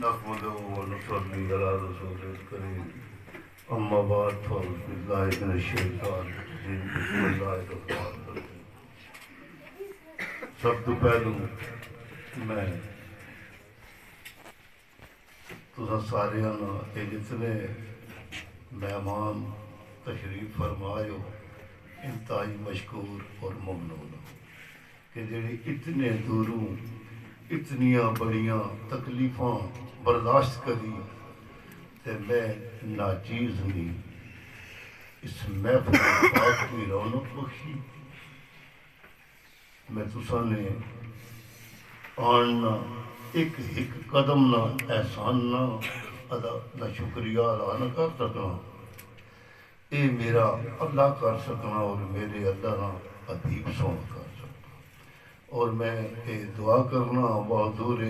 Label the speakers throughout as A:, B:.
A: نحمده ونصلي على رسول الكريم أما بعد فأعوذ بالله من الشيطان الرجيم بسم الله الرحمن الرحيم سب تو پہلو میں تسا سارے یہ جتنے مہمان تشریف فرمائے ہو، انتہائی مشکور اور ممنون کہ جڑی اتنے دوروں، اتنیاں بڑیاں تکلیفاں برداشت کری تے میں ناچیز ہوئی اس محفل پاک کی رونق بخشی۔ میں تسا نے آننا، ایک ایک قدم نہ احسان نہ ادا نہ شکریہ ادا نہ کر سکنا۔ اے میرا اللہ کر سکنا اور میرے اللہ نہ ادیب سون کر سکنا۔ اور میں یہ دعا کرنا بہادور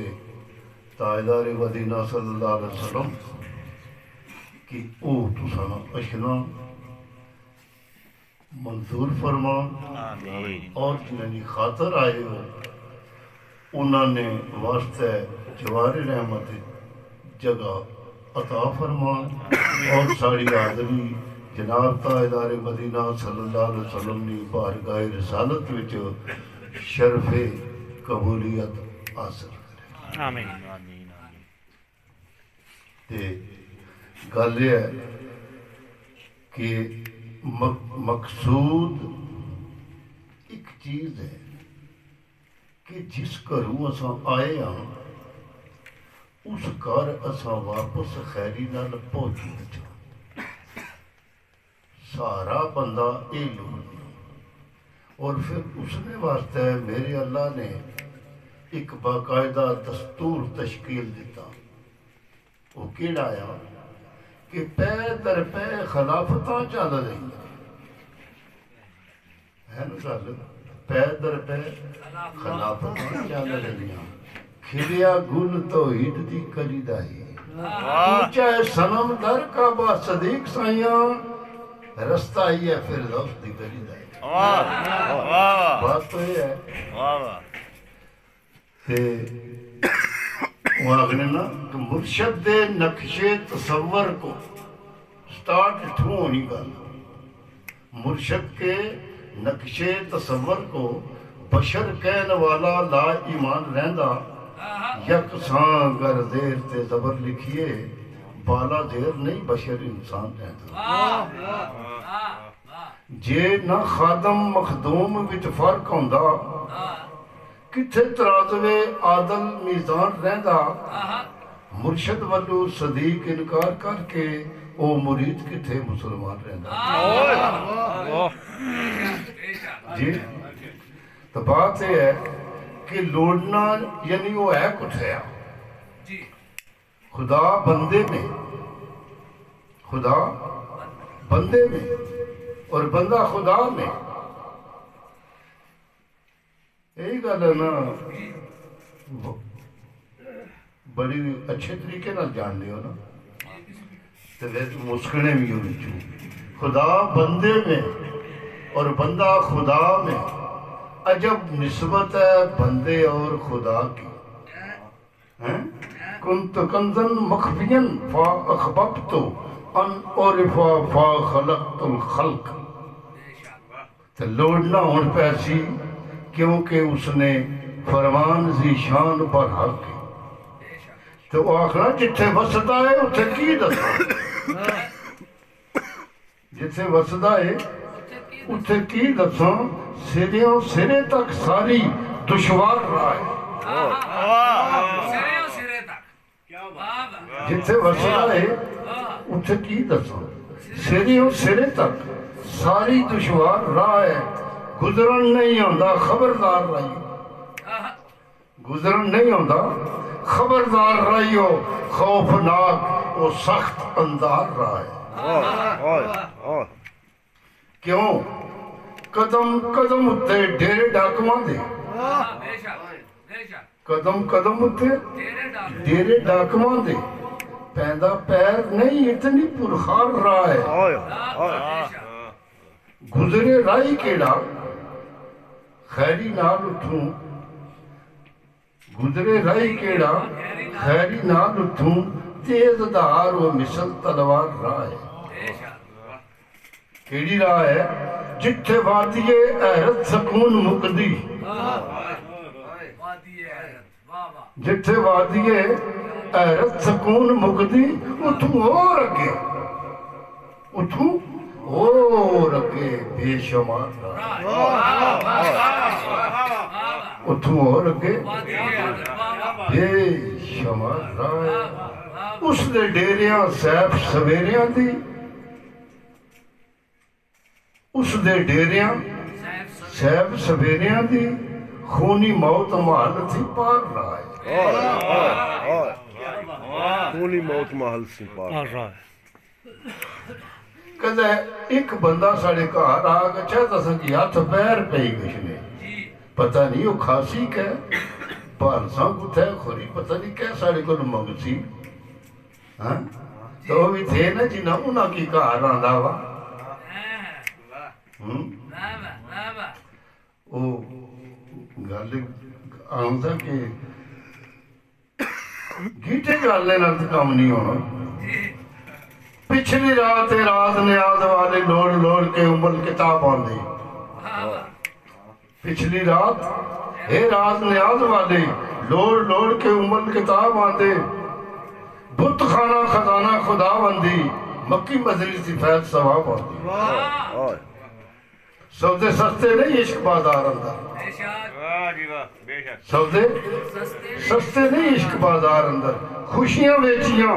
A: تاجدار مدینہ صلی اللہ علیہ وسلم کہ او تسانا اشنا منظور فرمان اور جنہی خاطر آئے ہو انہوں نے واسطہ جوار رحمت جگہ عطا فرمان اور ساری آدمی جناب تاجدار مدینہ صلی اللہ علیہ وسلم نے بارگاہ رسالت وچ شرف قبولیت حاصل کرے۔
B: آمین۔
A: تے گل یہ ہے کہ مقصود ایک چیز ہے کہ جس گھروں اساں آئے ہاں اس گھر اساں واپس خیری نال پہنچی بچا سارا بندہ اے لوگ اور پھر اس نے واسطے میرے اللہ نے ایک باقاعدہ دستور تشکیل دیتا۔ وہ کیڑا آیا کہ پہ در پہ خلافتاں چل رہی ہے نا گل پہ در پہ خلافتاں چل رہی ہیں۔ کھلیا گل تو ہیڈ دی کری دائی اونچا ہے سنم در کا با صدیق سائیاں رستہ ہی ہے پھر لفظ دی کری دائی بات تو یہ ہے
C: واہ واہ۔
A: تے وہ آگنے نا کہ مرشد دے نقشے تصور کو سٹارٹ ٹھو ہونی گل مرشد کے نقشے تصور کو بشر کہن والا لا ایمان رہندا یکساں گر زیر تے زبر لکھیے بالا زیر نہیں بشر انسان
D: رہندا
A: جے نہ خادم مخدوم وچ فرق ہوندا کتھے ترازوے عادل میزان رہندا مرشد والو صدیق انکار کر کے او مرید کتھے مسلمان رہندا جی تو بات یہ ہے کہ لوڑنا یعنی وہ ہے کچھ ہے خدا بندے میں خدا بندے میں اور بندہ خدا میں یہی گل ہے نا۔ بڑی اچھے طریقے نال جان لیو نا۔ تے ویسے مسکنے بھی ہو چوں خدا بندے میں اور بندہ خدا میں عجب نسبت ہے بندے اور خدا کی۔ کنت کنزن مخفین فا اخببت ان عرفا فا خلقت الخلق۔ تے لوڑنا ہون پیسی کیونکہ اس نے فرمان زی شان پر حق ہے تو وہ آخنا جتھے وسدا ہے، اتھے کی دساں جتھے وسدا ہے، اتھے کی دساں؟ سریوں سرے تک ساری دشوار رہا ہے۔
D: سرے سرے تک
A: جتھے وسدا ہے، اتھے کی دساں؟ سریوں سرے تک ساری دشوار راہ ہے۔ گزرن نہیں ہوندا خبردار رہی گزرن نہیں ہوندا خبردار رہی ہو خوفناک وہ سخت اندار رہا
C: ہے
A: کیوں؟ قدم قدم اتے ڈیرے ڈاکواں دے۔
D: بے شک بے شک۔
A: قدم قدم اتے ڈیرے ڈاکواں دے۔ پیندا پیر نہیں اتنی پرخار رہا ہے گزرے رائی کیڑا؟ خیری نال اٹھوں گزرے رائی کےڑا خیری نال اٹھوں تیز دار و مشل تلوار راہ ہے کیڑی راہ ہے جتھے وادی اہرت سکون مکدی جتھے وادی اہرت سکون مکدی اتھوں اور اگے اتھوں اور اگے بے شمار اتھو اور اگے بے شمار رائے اس نے ڈیریاں سیب سویریاں دی اس دے ڈیریاں سیب سویریاں دی خونی موت محل تھی پار رائے
C: خونی موت محل تھی پار
B: رائے
A: ਕਹਿੰਦਾ ਇੱਕ ਬੰਦਾ ਸਾਡੇ ਘਰ ਆ ਕੇ ਚਾਹਤਾ ਸਾਂ ਕਿ ਹੱਥ ਪੈਰ ਪਈ ਕਿਸ ਪਤਾ ਨਹੀਂ ਉਹ ਖਾਸੀ ਕੈ ਪਰ ਸਭ ਕੁਥੇ ਖੋਰੀ ਪਤਾ ਨਹੀਂ ਕਿਹ ਸਾਡੇ ਕੋਲ ਮੰਗਸੀ ਹਾਂ? ਤੋ ਵੀ ਥੇ ਨਾ ਜਿਨਾ ਉਹਨਾਂ ਕੀ ਘਰ ਆਂਦਾ ਵਾ। ਹੂੰ ਉਹ ਗੱਲ ਆਉਂਦਾ ਕਿ ਗੀਟੇ ਗੱਲ ਨਾਲ ਕੰਮ ਨਹੀਂ ਹੋਣਾ پچھلی رات راز نیاز والے لوڑ لوڑ کے عمر کتاب آندھی پچھلی رات اے راز نیاز والے لوڑ لوڑ کے عمر کتاب آندھے بت خانہ خزانہ خدا بندی مکی مزلی سی فیض ثواب
C: آندھی
A: سودے سستے نہیں، عشق بازار اندر سودے سستے نہیں، عشق بازار اندر خوشیاں بیچیاں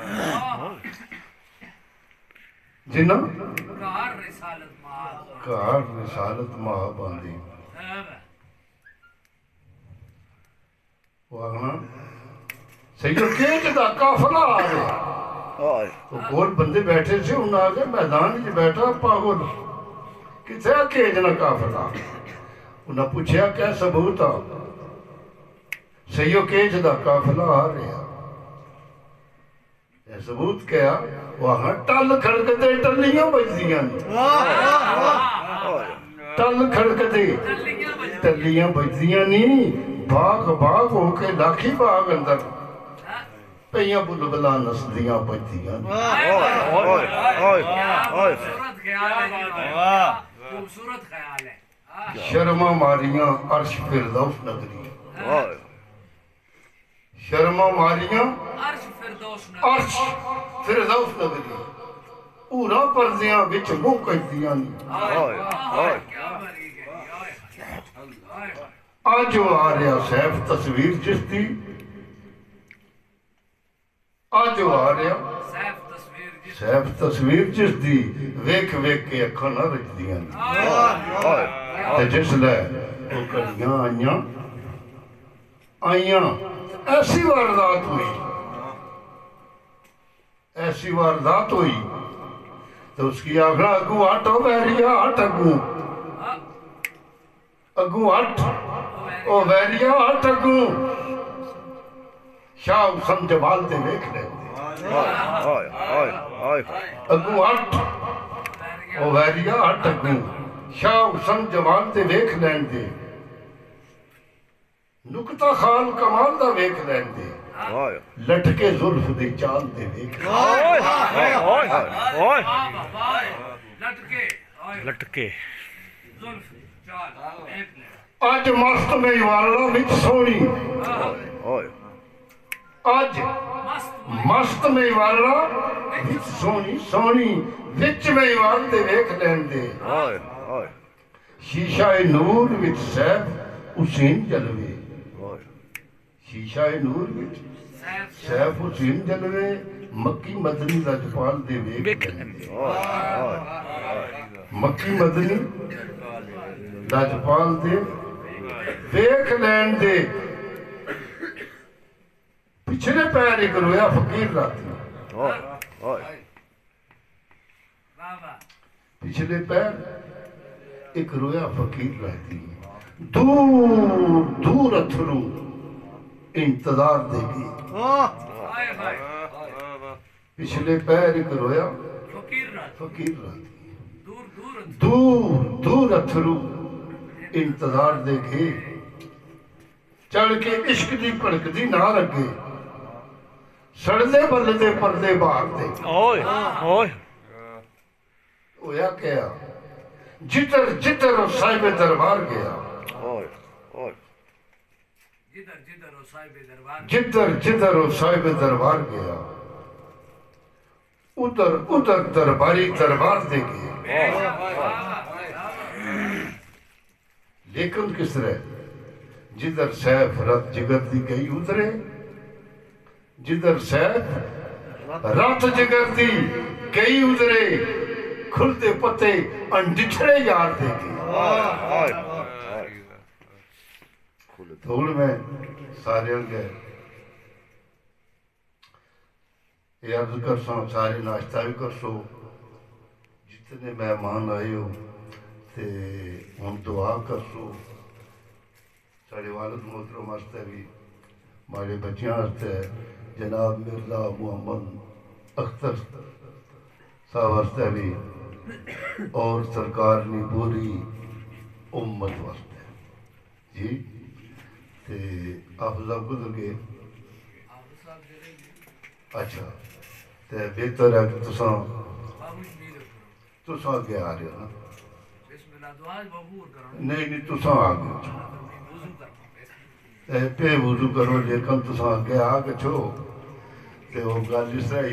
A: جی جنہ
D: کار رسالت ماہ
A: کار رسالت ماہ باندھی۔ واہنا سیدو کیج دا کافلا آگے تو گول بندے بیٹھے سے انہا آگے میدان جی بیٹھا پاگل۔ کتے کیج نا کافلا انہا پوچھیا کیا ثبوت آگے سیدو کیج دا کافلا آ رہا ثبوت کیا وہاں ٹل کھڑکتے ٹلیاں بجدیاں ٹل کھڑکتے ٹلیاں بجدیاں نہیں باغ باغ ہو کے لاکھی باغ اندر پیاں بلبلا نسدیاں بجدیاں
D: خوبصورت خیال ہے
A: شرما ماریاں عرش پر لوف نگری شرما ماریاں عرش فردوس نہ دی پورا پردیاں وچ مو کج دیاں نی آج جو آ رہا سیف تصویر جس دی آج جو آ رہا سیف تصویر جس دی ویک ویک کے اکھا نہ رج دیاں
C: نی
A: جس لے وہ کڑیاں آئیاں آئیاں ایسی واردات ہوئی۔ ایسی واردات ہوئی تو اس کی آخر اگو ہٹ ہو ویریا ہٹ اگو۔ اگو ہٹ او ویریا ہٹ اگو۔ شاہ حسن جمال دے ویکھ لے اگو ہٹ او ویریا ہٹ اگو۔ شاہ حسن جمال دے ویکھ لین دے نکتہ خان کمال دا ویک لین دے لٹکے زلف دی چال دے ویک
D: لٹکے۔
B: لٹکے۔
D: زلف
A: مست میں والا وچ سونی۔ اج مست میں۔ والا وچ سونی۔ سونی وچ میں والا دے ویک لین دے شیشہ نور وچ سیب حسین جلوی۔ شیشہ نور وچ سیف حسین جلوے مکی مدنی رجپال دے ویک مکی مدنی رجپال دے ویک لین دے پچھلے پیر ایک رویا فقیر راتی پچھلے پیر ایک رویا فقیر راتی دور دور اتھرو انتظار دے گی ہاں۔ پچھلے پیر ایک رویا۔ فقیر رات۔ دور دور اتھرو انتظار دے گے چڑھ کے عشق دی پڑک دی نہ رکھے۔ سڑدے بلدے پردے باہر دے۔ ہویا کیا؟ جتر جتر صاحب دربار گیا۔ جدھر جدھر وہ صاحب دربار گیا۔ ادھر ادھر درباری دربار دے گیا۔ لیکن کس طرح؟ جدھر سیف رات جگر دی گئی ادھرے جدھر سیف رات جگر دی گئی ادھرے کھلتے پتے انڈچھڑے یار دے
C: گئے۔
A: ਧੂਲ ਵਿੱਚ ਸਾਰਿਆਂ ਗਏ ਇਹ ਅਰਜ਼ ਕਰਸਾਂ ਸਾਰੇ ਨਾਸ਼ਤਾ ਵੀ ਕਰਸੋ ਜਿਤਨੇ ਮਹਿਮਾਨ ਆਏ ਹੋ ਤੇ ਹੁਣ ਦੁਆ ਕਰਸੋ ਸਾਡੇ والد محترم واسطے بھی، ہمارے بچیاں واسطے جناب مرزا محمد اختر صاحب واسطے بھی اور سرکار نے پوری امت واسطے۔ جی؟ تے حافظ گزر گئے اچھا تے بہتر ہے کہ تساں تساں کے آ رہے ہو نا نہیں نہیں تساں آ گئے تے پہ وضو کرو جے کل تساں کے آ کے چھو تے وہ گل اس طرح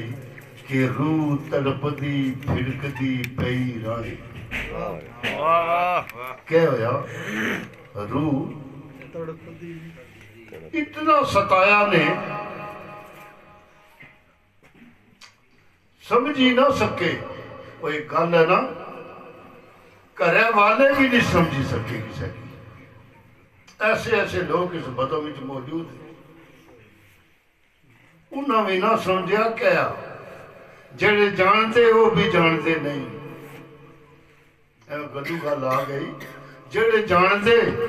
A: کہ روح تڑپتی پھڑکدی پئی رانی
C: واہ
A: کیا ہویا روح ਇਤਨਾ ਸਤਾਇਆ ਨੇ। ਸਮਝੀ ਨਾ ਸਕੇ। ਕੋਈ ਗੱਲ ਹੈ ਨਾ? ਘਰੇ ਵਾਲੇ ਵੀ ਨਹੀਂ ਸਮਝੀ ਸਕੇ ਕਿਸੇ ਦੀ। ਐਸੇ ਐਸੇ ਲੋਕ ਇਸ ਬਦੋ ਵਿੱਚ ਮੌਜੂਦ ਨੇ। ਉਹਨਾਂ ਵੀ ਨਾ ਸਮਝਿਆ ਕਿਆ। ਜਿਹੜੇ ਜਾਣਦੇ ਉਹ ਵੀ ਜਾਣਦੇ ਨਹੀਂ। ਇਹ ਗੱਲੂ ਗੱਲ ਆ ਗਈ। ਜਿਹੜੇ ਜਾਣਦੇ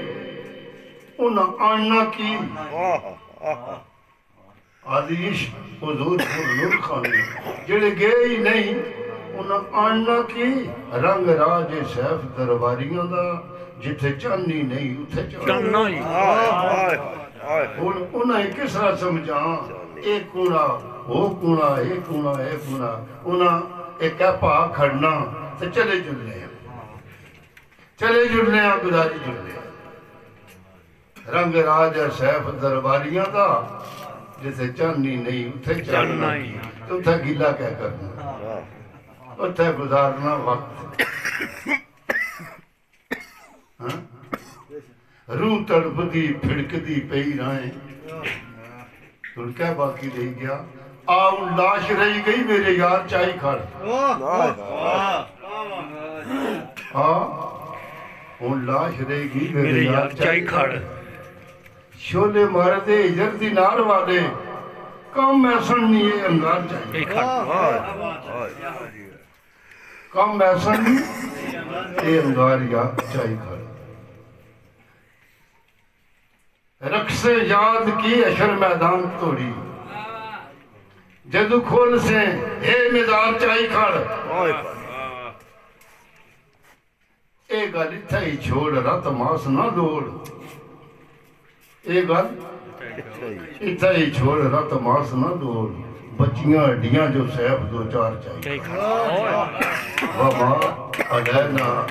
A: انہاں آنا کی؟ حدیث حضور حضور خانے جڑے گئے ہی نہیں انہاں آنا کی؟ رنگ راج سیف درباریاں دا جتھے چانی نہیں اتھے چانی ہن انہاں کس طرح سمجھا ایک کوڑا وہ کوڑا ایک کوڑا ایک کوڑا انہاں ایک پا کھڑنا تے چلے جڑنے۔ چلے جڑنے گزاری جڑنے رنگ راج ہے شیف درباریاں دا جسے چاننی نہیں اتھے چاننا تو اتھے گلہ کہہ کرنا۔ اتھے گزارنا وقت۔ ہاں؟ روح تڑپ دی پھڑک دی پئی رائیں تڑکے باقی رہ گیا؟ آؤ لاش رہی گئی میرے یار چائی کھڑ ہاں ہوں لاش رہی گئی میرے یار چاہی کھڑ ਸ਼ੋਲੇ ਮਾਰਦੇ ਹਿਜਰ ਦੀ ਨਾਲ ਵਾਦੇ। ਕਮ ਐਸਣ ਨਹੀਂ ਇਹ ਅੰਦਾਜ਼ ਚਾਹੀਏ ਕਮ ਐਸਣ ਇਹ ਅੰਦਾਰਿਆ ਚਾਹੀਦਾ। ਰਕਸੇ ਯਾਦ ਕੀ ਅਸ਼ਰ ਮੈਦਾਨ ਤੋੜੀ। ਜਦੋਂ ਖੋਲ ਸੇ ਇਹ ਮੈਦਾਨ ਚਾਈ ਖੜ। ਇਹ ਗੱਲ ਇੱਥੇ ਹੀ ਛੋੜ ਰਤ ਮਾਸ ਨਾ ਦੋੜ। ਇਹ ਗੱਲ ਇੱਥੇ ਹੀ ਛੋੜ ਰਤ ਮਾਸ ਨਾ ਦੌੜ ਬੱਚੀਆਂ ਹੱਡੀਆਂ ਜੋ ਸਹਿਬ ਦੋ ਚਾਰ ਚਾਹੀਏ ਚਾਈ ਖੜ
B: ਓਏ
A: ਵਮਾ ਅਲੈਨਾ